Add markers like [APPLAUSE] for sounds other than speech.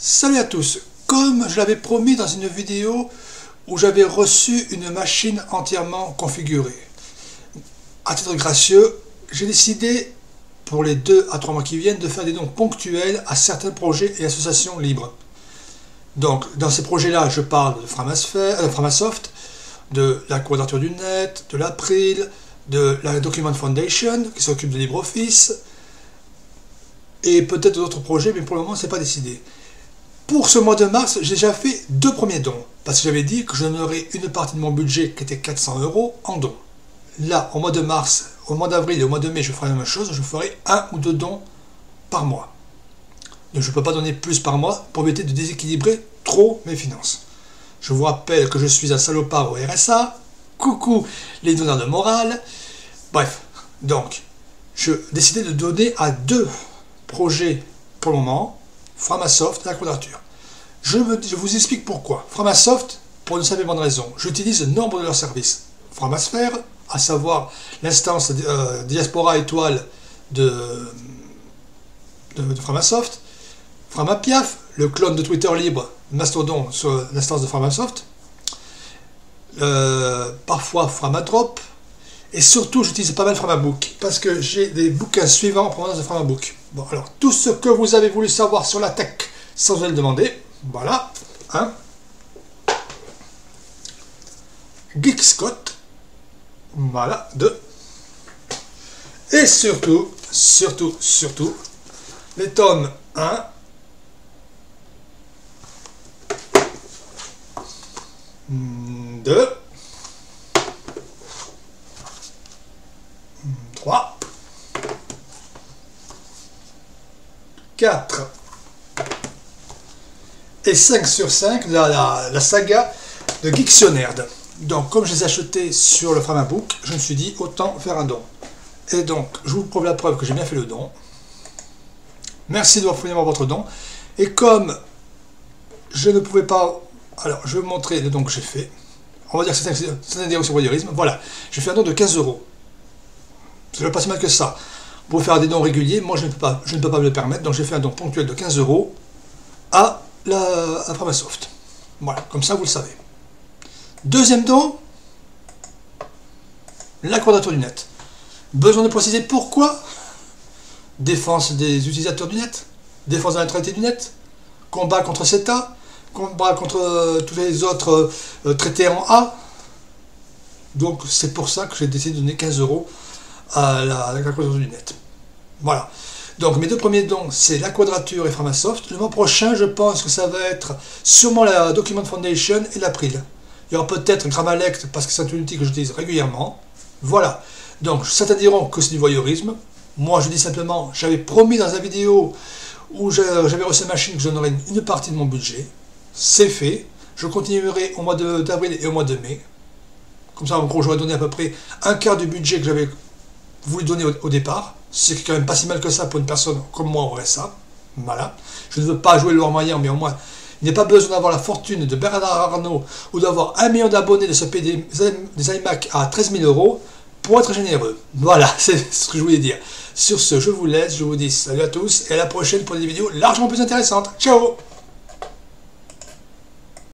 Salut à tous Comme je l'avais promis dans une vidéo où j'avais reçu une machine entièrement configurée, à titre gracieux, j'ai décidé pour les deux à trois mois qui viennent de faire des dons ponctuels à certains projets et associations libres. Donc dans ces projets-là, je parle de euh, Framasoft, de la Quadrature du Net, de l'April, de la Document Foundation qui s'occupe de LibreOffice, et peut-être d'autres projets, mais pour le moment, ce n'est pas décidé. Pour ce mois de mars, j'ai déjà fait deux premiers dons, parce que j'avais dit que je donnerais une partie de mon budget, qui était 400 euros, en dons. Là, au mois de mars, au mois d'avril et au mois de mai, je ferai la même chose, je ferai un ou deux dons par mois. Donc je ne peux pas donner plus par mois pour éviter de déséquilibrer trop mes finances. Je vous rappelle que je suis un salopard au RSA. Coucou les donneurs de morale. Bref, donc, je décidais de donner à deux projets pour le moment, Framasoft et la quadrature. Je, vous explique pourquoi. Framasoft, pour une simple bonne raison, j'utilise nombre de leurs services. Framasphere, à savoir l'instance euh, Diaspora étoile de, Framasoft. Framapiaf, le clone de Twitter libre, Mastodon sur l'instance de Framasoft. Euh, parfois Framadrop. Et surtout, j'utilise pas mal Framabook parce que j'ai des bouquins suivants en provenance de Framabook. Bon, alors, tout ce que vous avez voulu savoir sur la tech sans vous le demander, voilà. Hein. Geek Scott, voilà, deux. Et surtout, surtout, surtout, les tomes 1, 2, 3, 4 et 5 sur 5, la, la, saga de Geektionnaire. Donc, comme je les ai achetés sur le Framabook, je me suis dit, autant faire un don. Et donc, je vous prouve la preuve que j'ai bien fait le don. Merci de fournir votre don. Et comme je ne pouvais pas... Alors, je vais vous montrer le don que j'ai fait. On va dire que c'est un au voyeurisme. Voilà, j'ai fait un don de 15 euros. C'est pas si mal que ça pour faire des dons réguliers, moi je ne peux pas, je ne peux pas me le permettre, donc j'ai fait un don ponctuel de 15 euros à la Framasoft. Voilà, comme ça vous le savez. Deuxième don, la quadrature du net. Besoin de préciser pourquoi? Défense des utilisateurs du net, défense de la neutralité du net, combat contre CETA, combat contre euh, tous les autres euh, traités en A. Donc c'est pour ça que j'ai décidé de donner 15 euros à la, quadrature du net. Voilà. Donc mes deux premiers dons, c'est la quadrature et Framasoft. Le mois prochain, je pense que ça va être sûrement la Document Foundation et l'April. Il y aura peut-être Grammalect parce que c'est un outil que j'utilise régulièrement. Voilà. Donc certains diront que c'est du voyeurisme. Moi, je dis simplement, j'avais promis dans la vidéo où j'avais reçu une machine que je donnerais une partie de mon budget. C'est fait. Je continuerai au mois d'avril et au mois de mai. Comme ça, en gros, j'aurais donné à peu près un quart du budget que j'avais vous le donnez au, départ. C'est quand même pas si mal que ça pour une personne comme moi aurait ça. Voilà. Je ne veux pas jouer le moyen, mais au moins, il a pas besoin d'avoir la fortune de Bernard Arnault ou d'avoir un million d'abonnés de se payer des, iMac à 13 000 euros pour être généreux. Voilà, [LAUGHS] c'est ce que je voulais dire. Sur ce, je vous laisse, je vous dis salut à tous et à la prochaine pour des vidéos largement plus intéressantes. Ciao